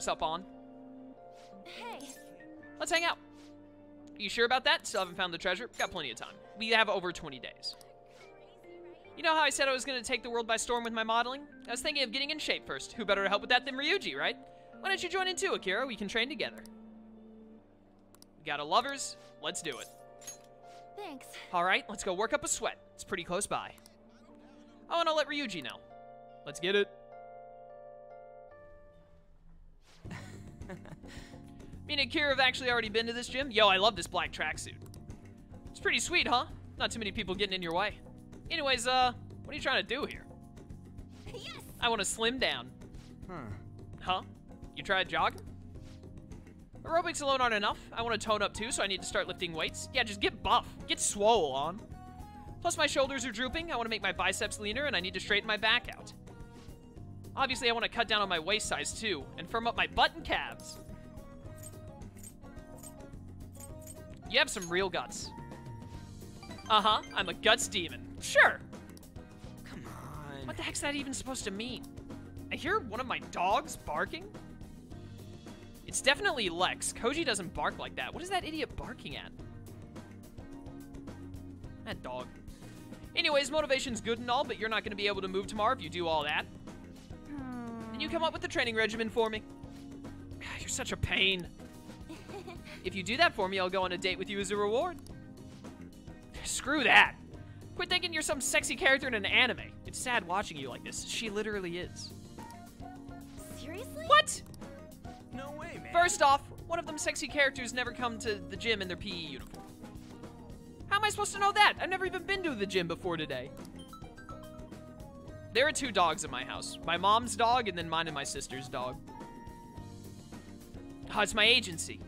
What's up, Ann? Hey, Let's hang out. You sure about that? Still haven't found the treasure? Got plenty of time. We have over 20 days. You know how I said I was going to take the world by storm with my modeling? I was thinking of getting in shape first. Who better to help with that than Ryuji, right? Why don't you join in too, Akira? We can train together. We got a lovers. Let's do it. thanks. All right, let's go work up a sweat. It's pretty close by. Oh, and I'll let Ryuji know. Let's get it. Me and Akira have actually already been to this gym. Yo, I love this black tracksuit. It's pretty sweet, huh? Not too many people getting in your way. Anyways, uh, what are you trying to do here? Yes! I want to slim down. Huh? You tried jogging? Aerobics alone aren't enough. I want to tone up too, so I need to start lifting weights. Yeah, just get buff. Get swole on. Plus, my shoulders are drooping. I want to make my biceps leaner, and I need to straighten my back out. Obviously, I want to cut down on my waist size too, and firm up my butt and calves. You have some real guts. Uh huh. I'm a guts demon. Sure. Come on. What the heck's that even supposed to mean? I hear one of my dogs barking? It's definitely Lex. Koji doesn't bark like that. What is that idiot barking at? That dog. Anyways, motivation's good and all, but you're not going to be able to move tomorrow if you do all that. Can you come up with the training regimen for me? You're such a pain. If you do that for me, I'll go on a date with you as a reward. Screw that. Quit thinking you're some sexy character in an anime. It's sad watching you like this. She literally is. Seriously? What? No way, man. First off, one of them sexy characters never come to the gym in their PE uniform. How am I supposed to know that? I've never even been to the gym before today. There are two dogs in my house. My mom's dog and then mine and my sister's dog. Oh, it's my agency.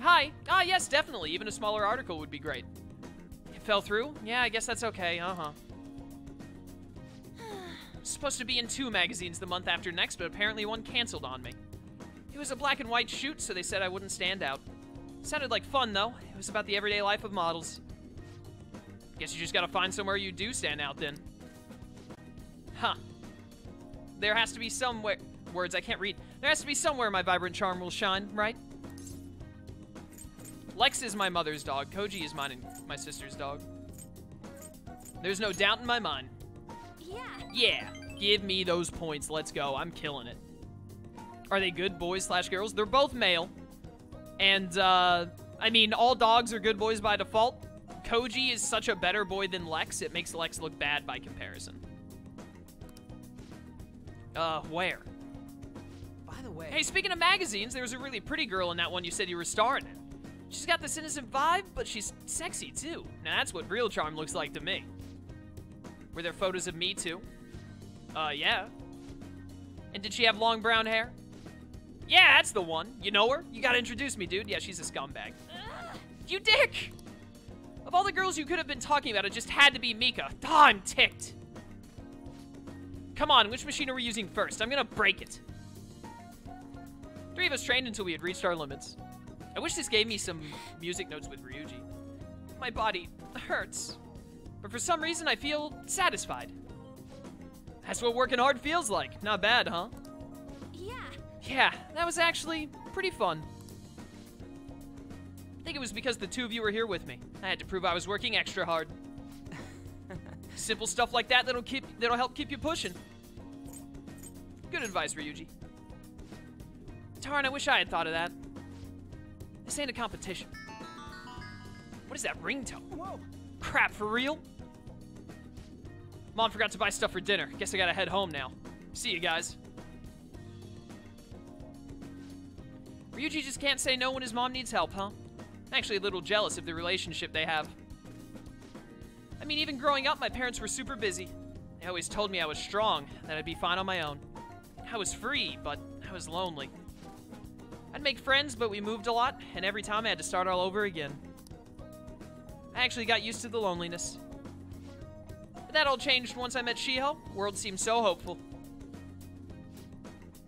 Hi. Ah, yes, definitely. Even a smaller article would be great. It fell through? Yeah, I guess that's okay. Uh-huh. Supposed to be in two magazines the month after next, but apparently one canceled on me. It was a black and white shoot, so they said I wouldn't stand out. Sounded like fun, though. It was about the everyday life of models. Guess you just gotta find somewhere you do stand out, then. Huh. There has to be somewhere. Words I can't read. There has to be somewhere my vibrant charm will shine, right? Lex is my mother's dog. Koji is mine and my sister's dog. There's no doubt in my mind. Yeah. Yeah, give me those points. Let's go. I'm killing it. Are they good boys slash girls? They're both male. And, uh, I mean, all dogs are good boys by default. Koji is such a better boy than Lex, it makes Lex look bad by comparison. Uh, where? By the way, Hey, speaking of magazines, there was a really pretty girl in that one you said you were starring in. She's got this innocent vibe, but she's sexy too. Now that's what real charm looks like to me. Were there photos of me too? Uh, yeah. And did she have long brown hair? Yeah, that's the one. You know her? You gotta introduce me, dude. Yeah, she's a scumbag. You dick! Of all the girls you could have been talking about, it just had to be Mika. Ah, I'm ticked. Come on, which machine are we using first? I'm gonna break it. Three of us trained until we had reached our limits. I wish this gave me some music notes with Ryuji. My body hurts. But for some reason, I feel satisfied. That's what working hard feels like. Not bad, huh? Yeah. Yeah, that was actually pretty fun. I think it was because the two of you were here with me. I had to prove I was working extra hard. Simple stuff like that that'll keep that'll help keep you pushing. Good advice, Ryuji. Darn, I wish I had thought of that. This ain't a competition. What is that ringtone? whoa. Crap, for real? Mom forgot to buy stuff for dinner. Guess I gotta head home now. See you guys. Ryuji just can't say no when his mom needs help, huh? Actually, a little jealous of the relationship they have. I mean, even growing up, my parents were super busy. They always told me I was strong, that I'd be fine on my own. I was free, but I was lonely. I'd make friends, but we moved a lot, and every time I had to start all over again. I actually got used to the loneliness. But that all changed once I met Shiho. World seemed so hopeful.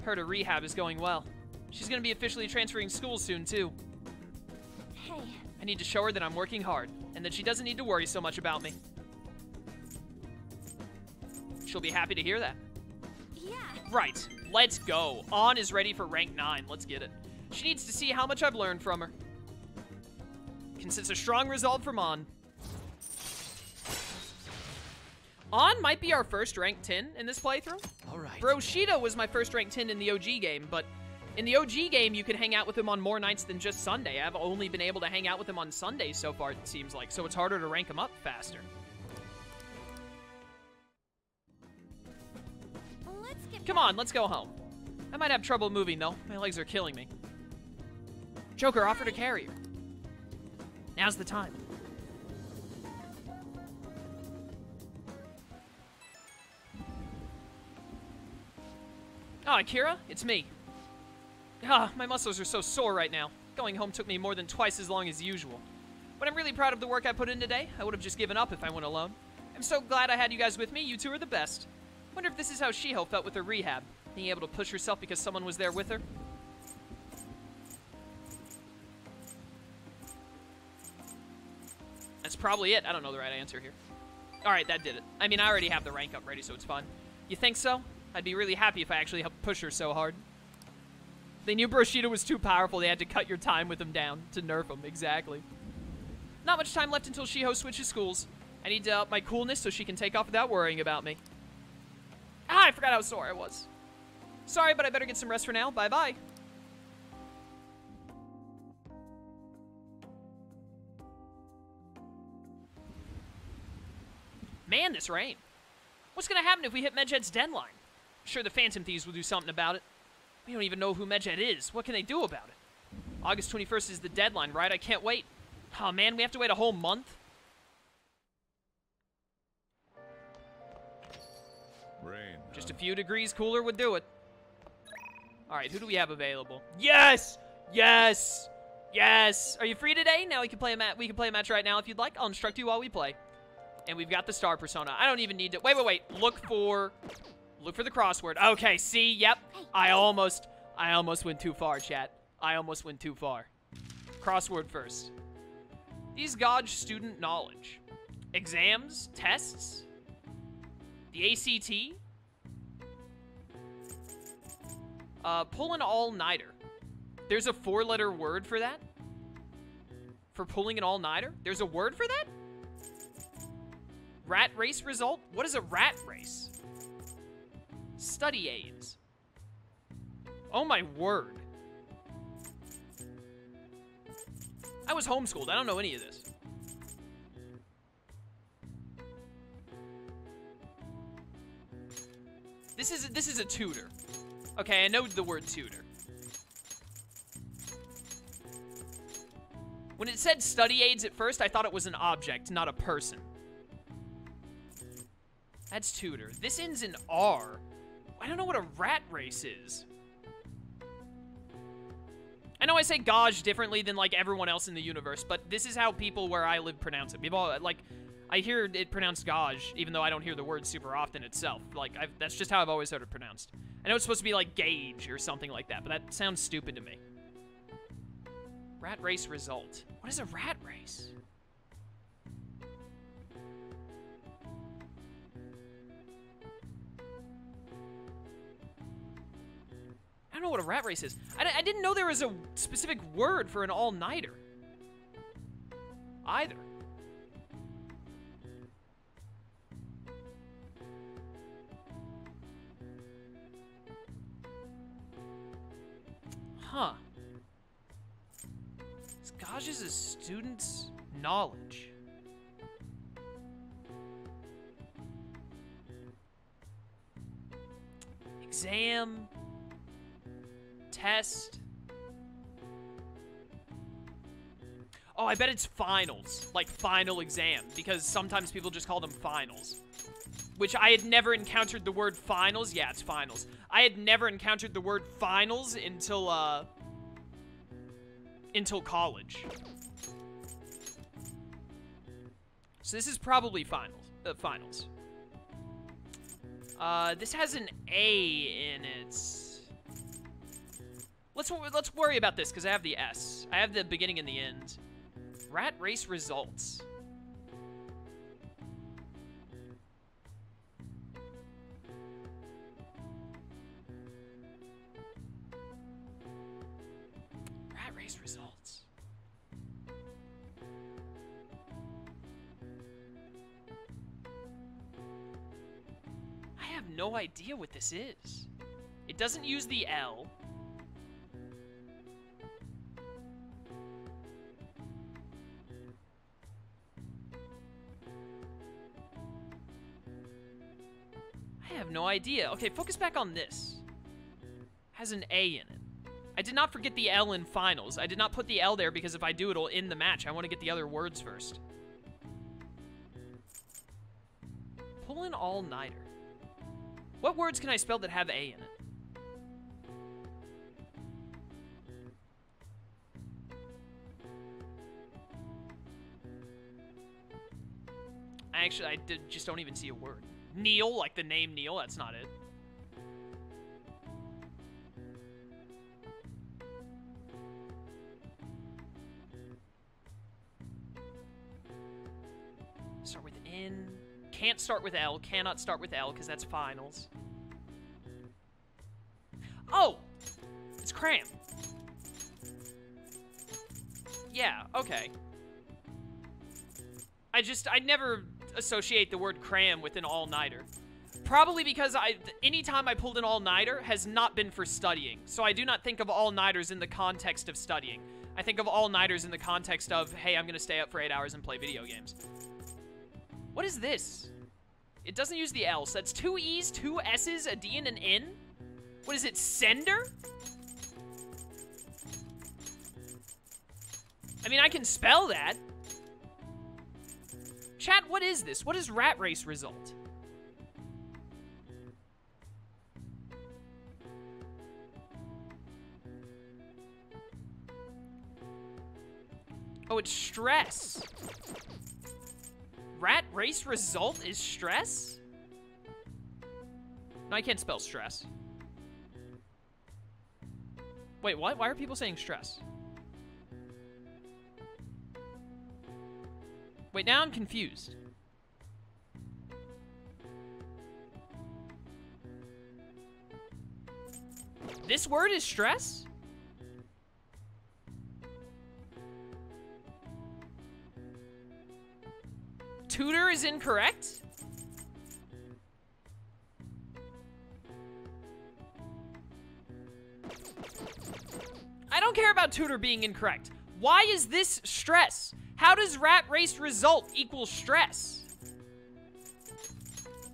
Heard her rehab is going well. She's gonna be officially transferring school soon, too. Hey. I need to show her that I'm working hard, and that she doesn't need to worry so much about me. She'll be happy to hear that. yeah. Right. Let's go. Ann is ready for rank 9. Let's get it. She needs to see how much I've learned from her. Consists sense a strong resolve from Ann. Ann might be our first rank 10 in this playthrough. All right. Broshito was my first rank 10 in the OG game, but in the OG game, you could hang out with him on more nights than just Sunday. I've only been able to hang out with him on Sundays so far, it seems like, so it's harder to rank him up faster. Let's get Come on, let's go home. I might have trouble moving, though. My legs are killing me. Joker, offer to carry her. Now's the time. Oh, Akira, it's me. Ah, my muscles are so sore right now. Going home took me more than twice as long as usual. But I'm really proud of the work I put in today. I would have just given up if I went alone. I'm so glad I had you guys with me. You two are the best. Wonder if this is how Shiho felt with her rehab, being able to push herself because someone was there with her. Probably it. I don't know the right answer here. All right, that did it. I mean, I already have the rank up ready, so it's fun. You think so? I'd be really happy if I actually helped push her so hard. They knew Broshita was too powerful. They had to cut your time with him down to nerf him. Exactly. Not much time left until Shiho switches schools. I need to up my coolness so she can take off without worrying about me. Ah, I forgot how sore I was. Sorry, but I better get some rest for now. Bye-bye. Man, this rain. What's gonna happen if we hit Medjed's deadline? Sure, the Phantom Thieves will do something about it. We don't even know who Medjed is. What can they do about it? August 21st is the deadline, right? I can't wait. Oh man, we have to wait a whole month? Rain. Just a few degrees cooler would do it. Alright, who do we have available? Yes! Yes! Yes! Are you free today? Now we can play a match. We can play a match right now if you'd like. I'll instruct you while we play. And we've got the star persona. I don't even need to. Wait, wait, wait. Look for. Look for the crossword. Okay. See. Yep. I almost. I almost went too far, chat. I almost went too far. Crossword first. These gauge student knowledge. Exams, tests, the ACT. Uh, pull an all-nighter. There's a four-letter word for that. For pulling an all-nighter. There's a word for that. Rat race result? What is a rat race? Study aids. Oh my word. I was homeschooled. I don't know any of this. This is this is a tutor. Okay, I know the word tutor. When it said study aids at first, I thought it was an object, not a person. That's tutor. This ends in R. I don't know what a rat race is. I know I say gauge differently than like everyone else in the universe, but this is how people where I live pronounce it. People like I hear it pronounced gauge, even though I don't hear the word super often itself. Like I've, that's just how I've always heard it pronounced. I know it's supposed to be like gauge or something like that, but that sounds stupid to me. Rat race result. What is a rat race? Don't know what a rat race is. I, I didn't know there was a specific word for an all-nighter. Either. Huh. Gauges a student's knowledge. Exam. Test. Oh, I bet it's finals. Like final exam. Because sometimes people just call them finals. Which I had never encountered the word finals. Yeah, it's finals. I had never encountered the word finals until, uh... Until college. So this is probably finals. Uh, finals. Uh, this has an A in it. Let's let's worry about this because I have the S. I have the beginning and the end. Rat race results. Rat race results. I have no idea what this is. It doesn't use the L. I have no idea. Okay, focus back on this. Has an A in it. I did not forget the L in finals. I did not put the L there because if I do, it'll end the match. I want to get the other words first. Pull an all-nighter. What words can I spell that have A in it? I actually, I did, just don't even see a word. Neil, like the name Neil, that's not it. Start with N. Can't start with L. Cannot start with L because that's finals. Oh! It's cram. Yeah, okay. I just, I never associate the word cram with an all-nighter. Probably because I, any time I pulled an all-nighter has not been for studying. So I do not think of all-nighters in the context of studying. I think of all-nighters in the context of, hey, I'm gonna stay up for eight hours and play video games. What is this? It doesn't use the L, so that's two E's, two S's, a D, and an N? What is it, sender? I mean, I can spell that. Chat, what is this? What is rat race result? Oh, it's stress. Rat race result is stress? No, I can't spell stress. Wait, what? Why are people saying stress? Wait, now I'm confused. This word is stress? Tutor is incorrect? I don't care about tutor being incorrect. Why is this stress? How does rat race result equal stress?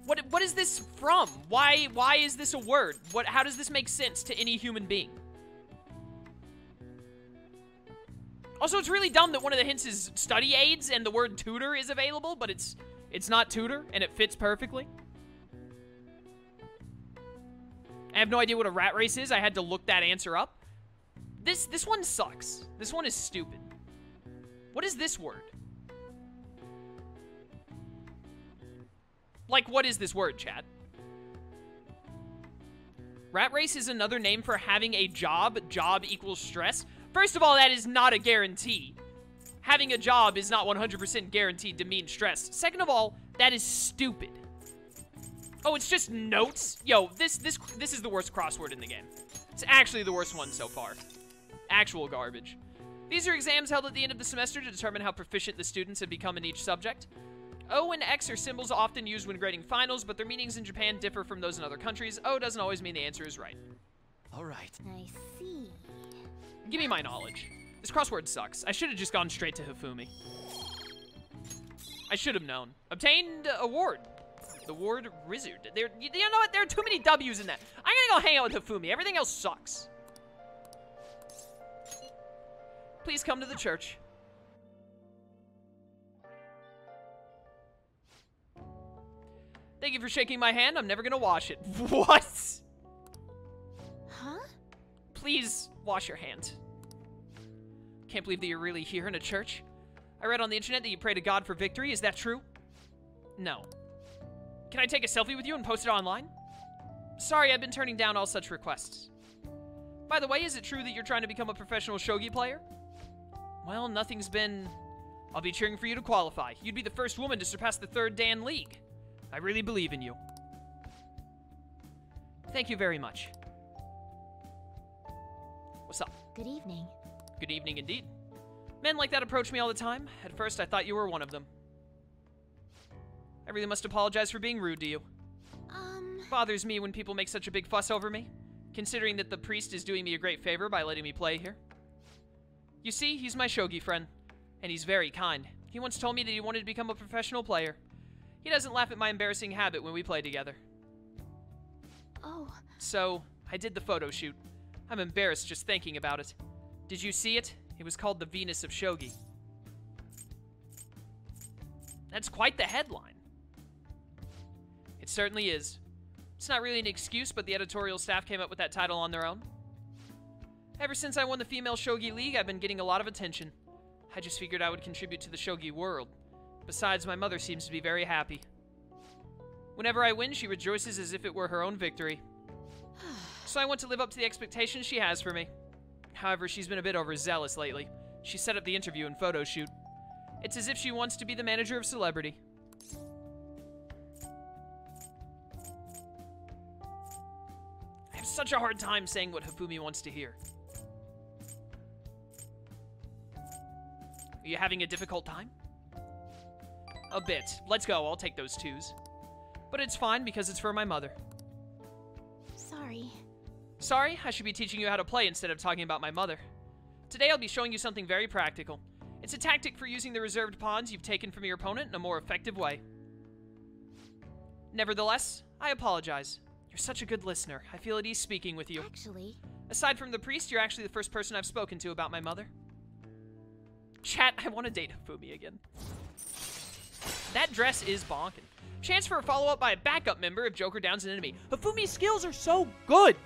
What what is this from? Why why is this a word? What how does this make sense to any human being? Also, it's really dumb that one of the hints is study aids and the word tutor is available, but it's it's not tutor and it fits perfectly. I have no idea what a rat race is. I had to look that answer up. This this one sucks. This one is stupid. What is this word? Like, what is this word, chat? Rat race is another name for having a job. Job equals stress. First of all, that is not a guarantee. Having a job is not 100% guaranteed to mean stress. Second of all, that is stupid. Oh, it's just notes? Yo, this this this is the worst crossword in the game. It's actually the worst one so far. Actual garbage. These are exams held at the end of the semester to determine how proficient the students have become in each subject. O and X are symbols often used when grading finals, but their meanings in Japan differ from those in other countries. O doesn't always mean the answer is right. All right. I see. Give me my knowledge. This crossword sucks. I should have just gone straight to Hifumi. I should have known. Obtained award. The word wizard. There, you, you know what? There are too many W's in that. I'm gonna go hang out with Hifumi. Everything else sucks. Please come to the church. Thank you for shaking my hand. I'm never gonna wash it. What? Huh? Please wash your hand. Can't believe that you're really here in a church. I read on the internet that you pray to God for victory. Is that true? No. Can I take a selfie with you and post it online? Sorry, I've been turning down all such requests. By the way, is it true that you're trying to become a professional shogi player? Well, nothing's been... I'll be cheering for you to qualify. You'd be the first woman to surpass the third Dan League. I really believe in you. Thank you very much. What's up? Good evening. Good evening indeed. Men like that approach me all the time. At first, I thought you were one of them. I really must apologize for being rude to you. Um, Bothers me when people make such a big fuss over me, considering that the priest is doing me a great favor by letting me play here. You see, he's my shogi friend, and he's very kind. He once told me that he wanted to become a professional player. He doesn't laugh at my embarrassing habit when we play together. oh, So, I did the photo shoot. I'm embarrassed just thinking about it. Did you see it? It was called The Venus of Shogi. That's quite the headline. It certainly is. It's not really an excuse, but the editorial staff came up with that title on their own. Ever since I won the Female Shogi League, I've been getting a lot of attention. I just figured I would contribute to the Shogi world. Besides, my mother seems to be very happy. Whenever I win, she rejoices as if it were her own victory. So I want to live up to the expectations she has for me. However, she's been a bit overzealous lately. She set up the interview and photo shoot. It's as if she wants to be the manager of celebrity. I have such a hard time saying what Hifumi wants to hear. Are you having a difficult time? A bit. Let's go. I'll take those twos. But it's fine because it's for my mother. sorry. Sorry, I should be teaching you how to play instead of talking about my mother. Today I'll be showing you something very practical. It's a tactic for using the reserved pawns you've taken from your opponent in a more effective way. Nevertheless, I apologize. You're such a good listener. I feel at ease speaking with you. Actually, Aside from the priest, you're actually the first person I've spoken to about my mother. Chat, I want to date Hifumi again. That dress is bonkin'. Chance for a follow-up by a backup member if Joker downs an enemy. Hifumi's skills are so good!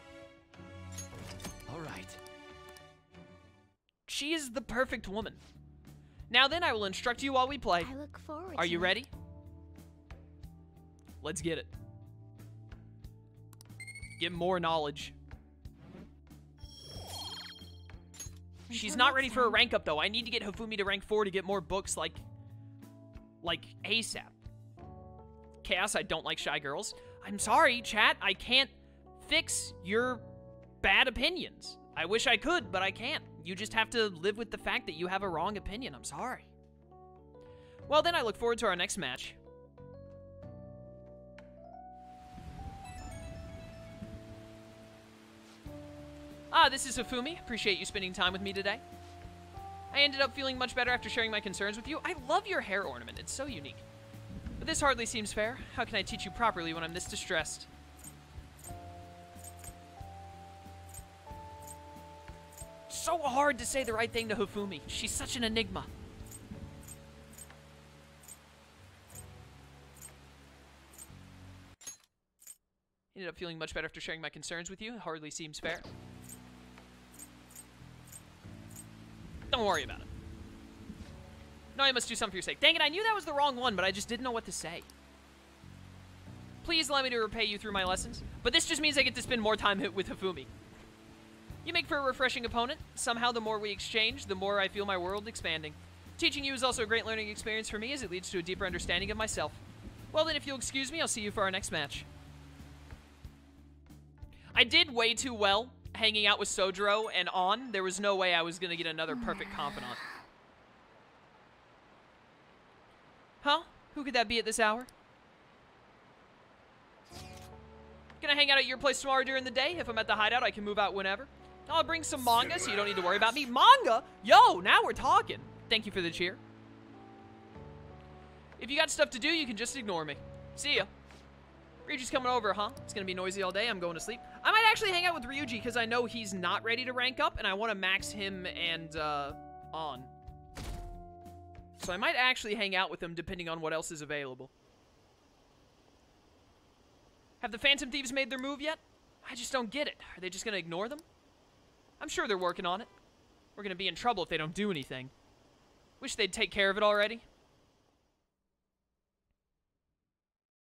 All right. She is the perfect woman. Now then, I will instruct you while we play. I look forward Are to you it. ready? Let's get it. Get more knowledge. She's not ready for a rank up though. I need to get Hifumi to rank 4 to get more books like like ASAP. Chaos, I don't like shy girls. I'm sorry, chat. I can't fix your bad opinions. I wish I could, but I can't. You just have to live with the fact that you have a wrong opinion. I'm sorry. Well, then I look forward to our next match. Ah, this is Hifumi. Appreciate you spending time with me today. I ended up feeling much better after sharing my concerns with you. I love your hair ornament. It's so unique. But this hardly seems fair. How can I teach you properly when I'm this distressed? So hard to say the right thing to Hifumi. She's such an enigma. Ended up feeling much better after sharing my concerns with you. Hardly seems fair. Don't worry about it. No, I must do something for your sake. Dang it, I knew that was the wrong one, but I just didn't know what to say. Please allow me to repay you through my lessons, but this just means I get to spend more time with Hifumi. You make for a refreshing opponent. Somehow, the more we exchange, the more I feel my world expanding. Teaching you is also a great learning experience for me as it leads to a deeper understanding of myself. Well, then, if you'll excuse me, I'll see you for our next match. I did way too well hanging out with Sojiro and Ann. There was no way I was going to get another perfect confidant. Huh? Who could that be at this hour? Gonna hang out at your place tomorrow during the day. If I'm at the hideout, I can move out whenever. I'll bring some manga so you don't need to worry about me. Manga? Yo, now we're talking. Thank you for the cheer. If you got stuff to do, you can just ignore me. See ya. Ryuji's coming over, huh? It's gonna be noisy all day. I'm going to sleep. I might actually hang out with Ryuji because I know he's not ready to rank up and I want to max him and, uh, Ann. So I might actually hang out with him depending on what else is available. Have the Phantom Thieves made their move yet? I just don't get it. Are they just gonna ignore them? I'm sure they're working on it. We're gonna be in trouble if they don't do anything. Wish they'd take care of it already.